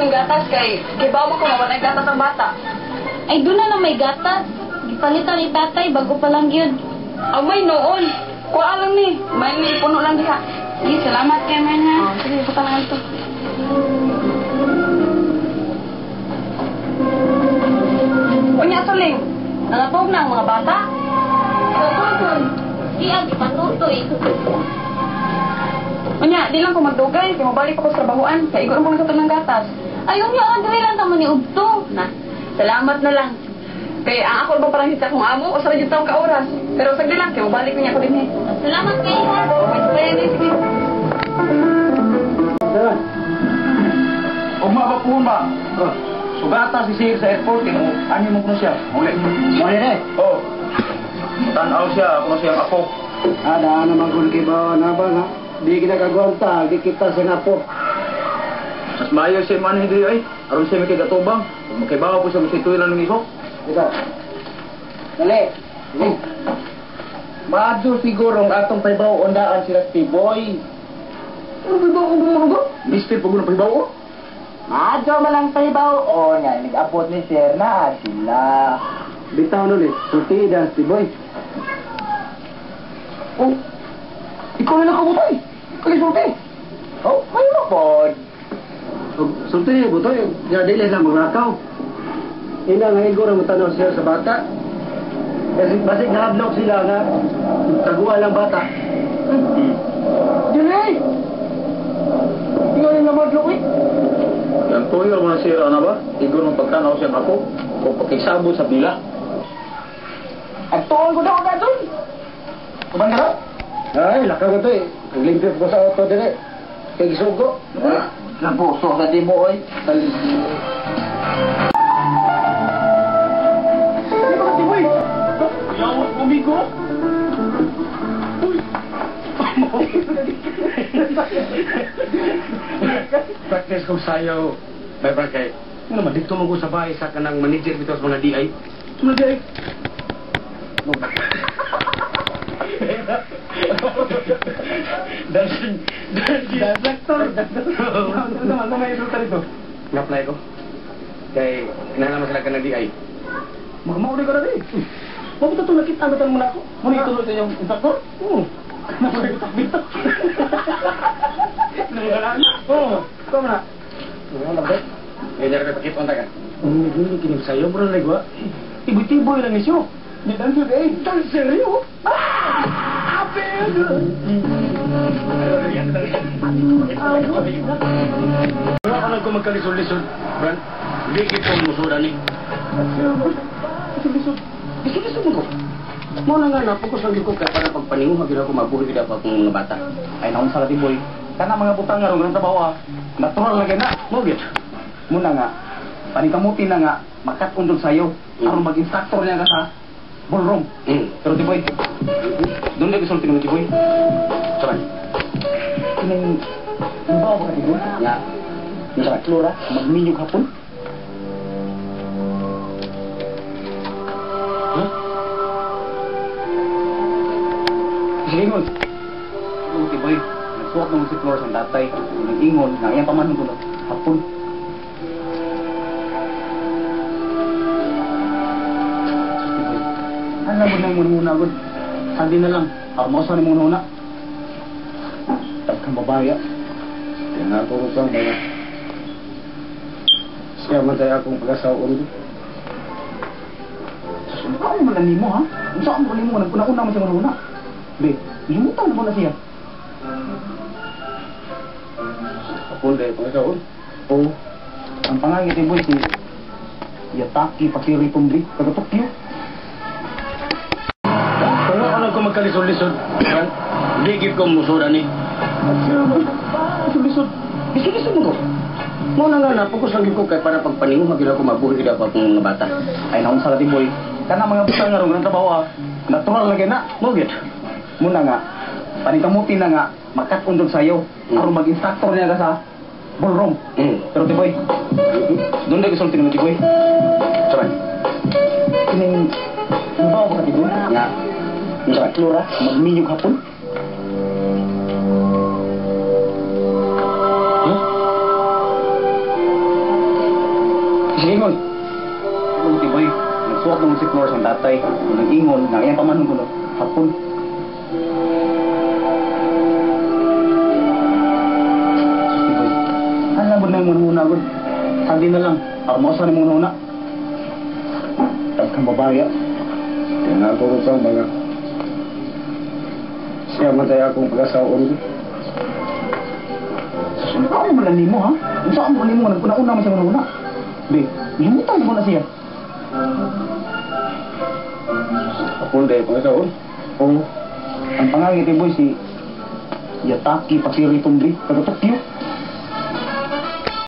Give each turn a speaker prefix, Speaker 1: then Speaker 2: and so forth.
Speaker 1: ng gatas kay gibaw ko mawala ng gatas ang bata.
Speaker 2: Ay, doon na lang may gatas. Gipalitan ni tatay bago pa lang yun.
Speaker 1: Ang may noon. Kuha lang ni. May ni puno lang diha.
Speaker 2: Sige, salamat kay man ha.
Speaker 1: Oh, sige, puta lang ito. Unya suling. Nalabog na ang mga bata.
Speaker 2: Kapag di ang patutoy.
Speaker 1: Unya, di lang ko magdugay. Kaya mabalik ako sa trabahoan. Kaya igor ko sa ng gatas.
Speaker 2: Ayun yung ang lang tamo ni Udto.
Speaker 1: Na, salamat na lang. Kaya ang ako ba parang hita kong amo o sa radyo taong kaoras. Pero sagdi lang, kaya mabalik niya ako din eh.
Speaker 2: Salamat kay ha.
Speaker 1: May sabayan eh, sige.
Speaker 3: Ugma ba po ba? Oh. Sugata si Sir sa airport, kaya mo, ano mo ko siya? Muli. Muli na eh? Oo. Tanaw siya, ako siya ako.
Speaker 4: Ada naman kung kibaw na ba na? Di kita kagwanta, di kita sa napo.
Speaker 3: Mas maayo siya man hindi ay. Aron siya may kagatubang. Kung makibawa po siya, masituin lang ng iso.
Speaker 4: Ito. Dali. Dali. Maadyo siguro ang atong paybaw undaan sila si Boy.
Speaker 3: Ano ba ba kung mga ba? Mister, pag unang pahibaw ko.
Speaker 4: Maadyo man lang paybaw o nya nag-abot ni Sir na sila. Bitaw nun eh. Suti dan si Boy.
Speaker 3: Oh, ikaw na nakabutay. Kalisulti.
Speaker 4: Oh, may mapod. Sulti, butoy. Ya, dili lang maglakaw. Ina nga igor ang tanong siya sa bata. Kasi basig nahablok sila nga taguan lang bata.
Speaker 3: Dili! Tingnan na madlok eh. Yan to yung mga sira na ba? Igo nung pagkanaw siya ako. Kung pakisabo sa bila. At tuon ko daw ka doon. Kuman ka
Speaker 4: Ay, lakaw ko to eh. Naglimpip ko sa auto dire. Kay gisugo.
Speaker 3: Nabuso sa di mo oy. Di ba kasi boy? Yawa bumigo. Uy.
Speaker 5: Practice kong sayaw, may barkay. Ano naman, dito mo ko sa bahay sa kanang manager dito sa mga DI.
Speaker 3: Mga di.
Speaker 5: Dancing, dancing.
Speaker 3: Doctor. Ano ano may resulta rito?
Speaker 5: Na-apply ko. Kay, kinahanglan mo sila ka ng DI.
Speaker 3: Mga mauli ka na rin. Huwag ito nakita ang batang muna ako. Muna ituloy sa inyong intaktor? Oo. Napagitak-bitak. Nangalaan? Oo. Ikaw na.
Speaker 4: Ano lang ba?
Speaker 5: Ganyan ka pakit unta ka.
Speaker 3: Ang hindi kinig sa'yo, bro, legwa. Tiboy-tiboy lang isyo. Di dancer eh. Dancer yun. Ah!
Speaker 5: Wala ka lang kung magkalisod-lisod, Brad. Hindi kitong musudan ni.
Speaker 3: Lisod-lisod. Lisod-lisod mo ko.
Speaker 5: Mo na nga na, focus lang ko kaya para pagpaningo, hagin ako mabuhi kita pa kung mga bata.
Speaker 3: Ay, naon sa tiboy. Kana mga butang nga ron trabaho ah. Natural lagi na.
Speaker 5: Mo git.
Speaker 3: Muna nga, panikamuti na nga, makatundog sa'yo.
Speaker 5: Mm.
Speaker 3: Aron mag-instructor niya ka sa ballroom.
Speaker 5: Hmm.
Speaker 3: Pero tiboy, doon na gusto tingnan tiboy.
Speaker 5: Sabay.
Speaker 3: Kinang, ang bawa ka tiboy?
Speaker 5: Nga.
Speaker 3: Sa Flora, magminyog hapon.
Speaker 5: Huh?
Speaker 3: Sige, ingon. Ang tiboy, nagsuot naman si Flora sa tatay. Nag-ingon, na iyang pamanong ko na, hapon. Alam mo na yung muna-muna. Sandi na lang, armosa na muna-muna. Tagkang babae, ah.
Speaker 4: Kaya nga ako sa mga. Siya man tayo akong pag-asawon ko.
Speaker 3: Saan mo lang nimo ha? Kung saan mo nimo nagpuna-una mo siya muna. Be, limutan na mo na siya.
Speaker 4: Ako dahil pag-asawon.
Speaker 3: Oo. Ang pangangit ni boy si Yataki Pakiri Pumbli, taga Tokyo.
Speaker 5: Wala ka lang kung magkalisod-lisod, Brad. Hindi kitong musudan ni.
Speaker 3: Lisod-lisod. Lisod-lisod mo ko.
Speaker 5: Mo na nga na, focus lang ko kaya para pagpaningo, hagin ako mabuhi kita pa kung mga bata.
Speaker 3: Ay naon sa boy. Kana mga butang nga ron ng trabaho ah. Natural lagi na.
Speaker 5: Mo git.
Speaker 3: Muna nga, panikamuti na nga, makatundog sa'yo.
Speaker 5: Mm.
Speaker 3: Aron mag-instructor niya ka sa ballroom.
Speaker 5: Hmm.
Speaker 3: Pero tiboy, doon na gusto tingnan tiboy.
Speaker 5: Sabay.
Speaker 3: Kining, ang bawa ka tiboy?
Speaker 5: Nga
Speaker 3: sa Atlura, magminyog hapon.
Speaker 5: Huh? Sige, Ingon. Ingon, Tiboy.
Speaker 3: Nagsuot ng si Flores ang tatay. Nang Ingon, nang iyang pamanong ko hapon. Tiboy, alam mo na yung muna-una, God. Sabi na lang, para makasan yung muna-una. Tapos kang babae, ah.
Speaker 4: tinaturo sa mga matay akong pag-asaon
Speaker 3: ka mo lang nimo ha? Saan mo nimo nagpuna-una man sa muna una? Be, limutan mo na siya.
Speaker 4: Ako dahil pag-asaon.
Speaker 3: Oo. Ang pangangit ni boy si Yataki Pasiri Tumbri, taga Tokyo.